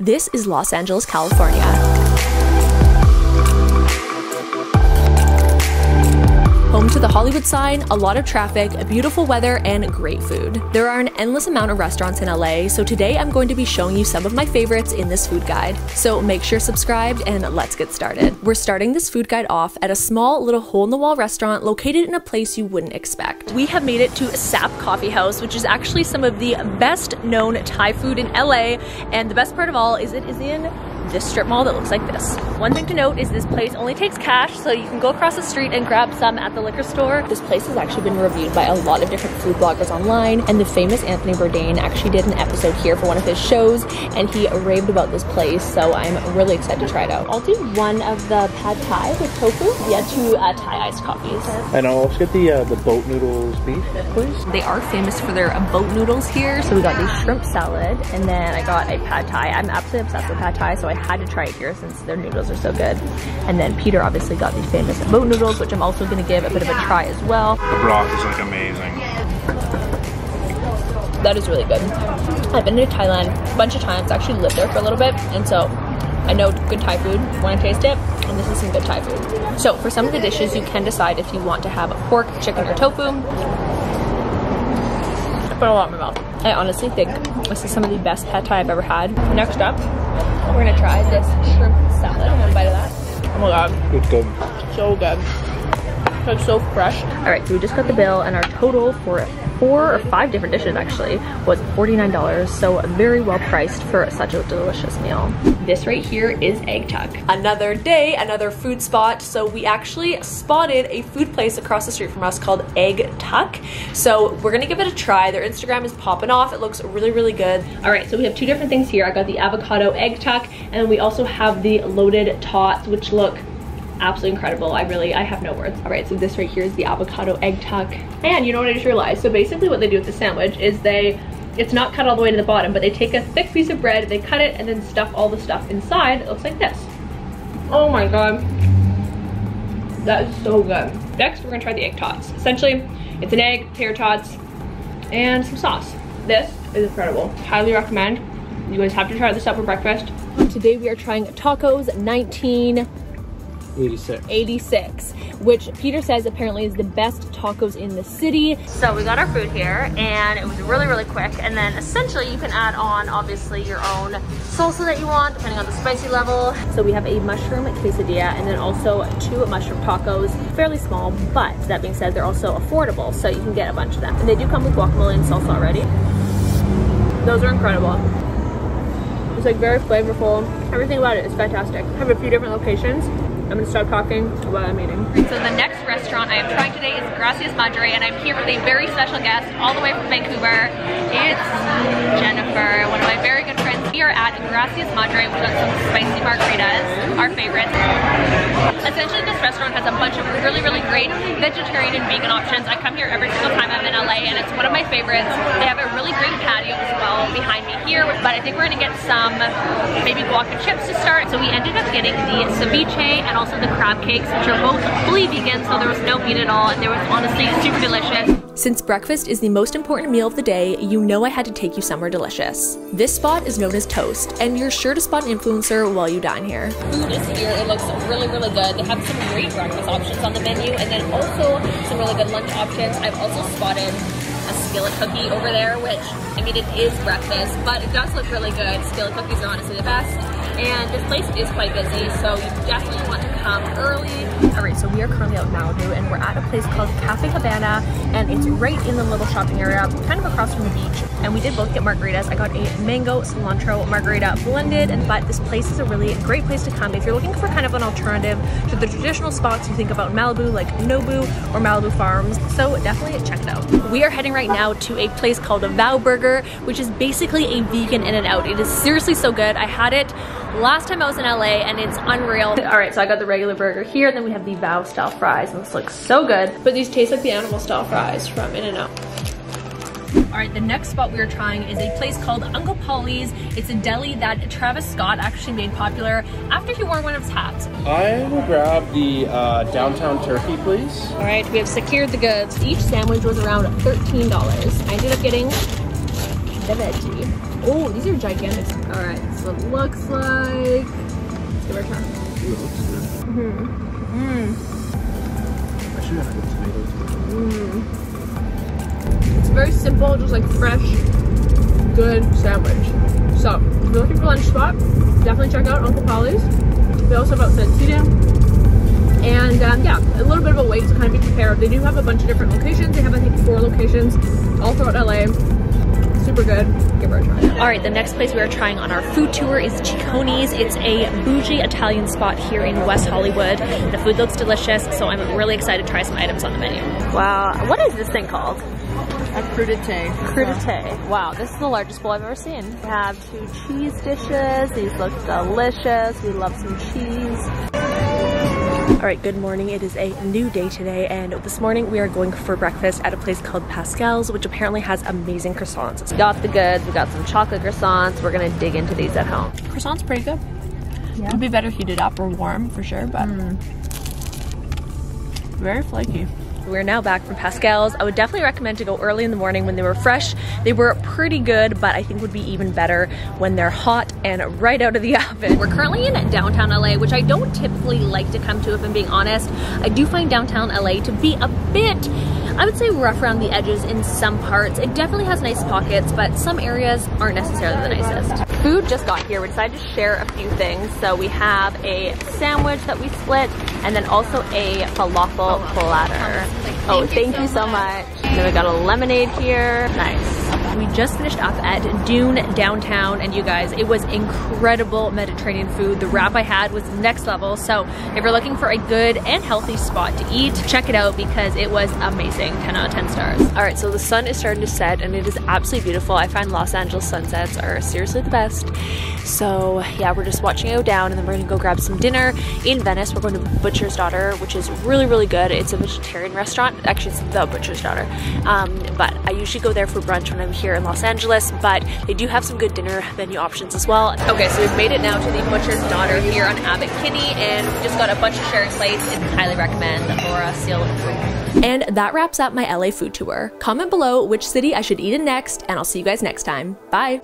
This is Los Angeles, California. Home to the Hollywood sign, a lot of traffic, beautiful weather, and great food. There are an endless amount of restaurants in LA, so today I'm going to be showing you some of my favorites in this food guide. So make sure subscribed and let's get started. We're starting this food guide off at a small little hole in the wall restaurant located in a place you wouldn't expect. We have made it to Sapp Coffee House, which is actually some of the best known Thai food in LA, and the best part of all is it is in this strip mall that looks like this. One thing to note is this place only takes cash, so you can go across the street and grab some at the liquor store. This place has actually been reviewed by a lot of different food bloggers online, and the famous Anthony Bourdain actually did an episode here for one of his shows, and he raved about this place, so I'm really excited to try it out. I'll do one of the pad thai with tofu, yeah, two uh, Thai iced coffees. And I'll also get the uh, the boat noodles beef, please. They are famous for their uh, boat noodles here, so we got the shrimp salad, and then I got a pad thai. I'm absolutely obsessed with pad thai, so I had to try it here since their noodles are so good. And then Peter obviously got the famous boat noodles, which I'm also gonna give a bit of a try as well. The broth is like amazing. That is really good. I've been to Thailand a bunch of times, actually lived there for a little bit, and so I know good Thai food when I taste it, and this is some good Thai food. So for some of the dishes, you can decide if you want to have pork, chicken, or tofu. I put a lot in my mouth. I honestly think this is some of the best pad thai I've ever had. Next up, we're gonna try this shrimp salad. One bite of that. Oh my god, It's good. so good. It's like so fresh. All right, so we just got the bill and our total for four or five different dishes actually was $49. So very well priced for such a delicious meal. This right here is Egg Tuck. Another day, another food spot. So we actually spotted a food place across the street from us called Egg Tuck. So we're gonna give it a try. Their Instagram is popping off. It looks really, really good. All right, so we have two different things here. I got the avocado egg tuck and we also have the loaded tots, which look absolutely incredible. I really, I have no words. All right, so this right here is the avocado egg tuck. And you know what I just realized? So basically what they do with the sandwich is they, it's not cut all the way to the bottom, but they take a thick piece of bread, they cut it, and then stuff all the stuff inside. It looks like this. Oh my God. That is so good. Next, we're gonna try the egg tots. Essentially, it's an egg, tater tots, and some sauce. This is incredible. Highly recommend. You guys have to try this out for breakfast. Today we are trying tacos 19 86. 86, which Peter says apparently is the best tacos in the city. So we got our food here and it was really, really quick. And then essentially you can add on obviously your own salsa that you want, depending on the spicy level. So we have a mushroom quesadilla and then also two mushroom tacos, fairly small, but that being said, they're also affordable. So you can get a bunch of them. And they do come with guacamole and salsa already. Those are incredible. It's like very flavorful. Everything about it is fantastic. I have a few different locations. I'm gonna stop talking while I'm eating. So the next restaurant I am trying today is Gracias Madre, and I'm here with a very special guest all the way from Vancouver. It's Jennifer, one of my very good friends. We are at Gracias Madre. We got some spicy margaritas, our favorites. Essentially, this restaurant has a bunch of really, really great vegetarian and vegan options. I come here every single time I'm in LA, and it's one of my favorites. They have a really great patio as well behind me here, but I think we're gonna get some maybe guac and chips to start. So we ended up getting the ceviche and also the crab cakes, which are both fully vegan, so there was no meat at all, and they were honestly super delicious. Since breakfast is the most important meal of the day, you know I had to take you somewhere delicious. This spot is known as Toast, and you're sure to spot an influencer while you dine here. Food is here, it looks really, really good. They have some great breakfast options on the menu, and then also some really good lunch options. I've also spotted a skillet cookie over there, which, I mean, it is breakfast, but it does look really good. Skillet cookies are honestly the best. And this place is quite busy, so you definitely want to come early. All right, so we are currently out in Malibu, and we're at a place called Cafe Habana, and it's right in the little shopping area, kind of across from the beach. And we did both get margaritas. I got a mango cilantro margarita blended, and but this place is a really great place to come if you're looking for kind of an alternative to the traditional spots you think about Malibu, like Nobu or Malibu Farms. So definitely check it out. We are heading right now to a place called Vow Burger, which is basically a vegan in and out. It is seriously so good. I had it last time I was in LA and it's unreal. All right, so I got the regular burger here, and then we have the Vow style fries, and this looks so good. But these taste like the animal style fries from In-N-Out. All right, the next spot we are trying is a place called Uncle Paulie's. It's a deli that Travis Scott actually made popular after he wore one of his hats. I will grab the uh, downtown turkey, please. All right, we have secured the goods. Each sandwich was around $13. I ended up getting the veggie. Oh, these are gigantic. All right, so it looks like. Let's give it a try. Good. Mm-hmm. I should have tomatoes. Mm. It's very simple, just like fresh, good sandwich. So, if you're looking for lunch spot, definitely check out Uncle Paulie's. They also have outside seating. And um, yeah, a little bit of a wait to kind of be prepared. They do have a bunch of different locations. They have, I think, four locations all throughout LA. Super good. Give her a try. All right, the next place we are trying on our food tour is Cecconi's. It's a bougie Italian spot here in West Hollywood. The food looks delicious, so I'm really excited to try some items on the menu. Wow, what is this thing called? A crudité. Crudité. Wow, this is the largest bowl I've ever seen. We have two cheese dishes. These look delicious. We love some cheese. All right, good morning. It is a new day today, and this morning we are going for breakfast at a place called Pascal's, which apparently has amazing croissants. We got the goods, we got some chocolate croissants. We're gonna dig into these at home. Croissant's pretty good. Yeah. Would be better heated up or warm for sure, but mm. very flaky. We're now back from Pascal's. I would definitely recommend to go early in the morning when they were fresh. They were pretty good, but I think would be even better when they're hot and right out of the oven. We're currently in downtown LA, which I don't typically like to come to if I'm being honest. I do find downtown LA to be a bit I would say rough around the edges in some parts. It definitely has nice pockets, but some areas aren't necessarily the nicest. Food just got here. We decided to share a few things. So we have a sandwich that we split and then also a falafel platter. Oh, thank you so much. And then we got a lemonade here. Nice. We just finished up at Dune downtown and you guys, it was incredible Mediterranean food. The wrap I had was next level. So if you're looking for a good and healthy spot to eat, check it out because it was amazing. 10 out of 10 stars. All right, so the sun is starting to set and it is absolutely beautiful. I find Los Angeles sunsets are seriously the best. So yeah, we're just watching it go down and then we're gonna go grab some dinner in Venice. We're going to Butcher's Daughter, which is really, really good. It's a vegetarian restaurant. Actually, it's the Butcher's Daughter. Um, but I usually go there for brunch when I'm here in Los Angeles, but they do have some good dinner menu options as well. Okay, so we've made it now to the Butcher's Daughter here on Abbot Kinney, and we just got a bunch of sharing plates and highly recommend Laura Seal And that wraps up my LA food tour. Comment below which city I should eat in next, and I'll see you guys next time. Bye!